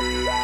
Yeah.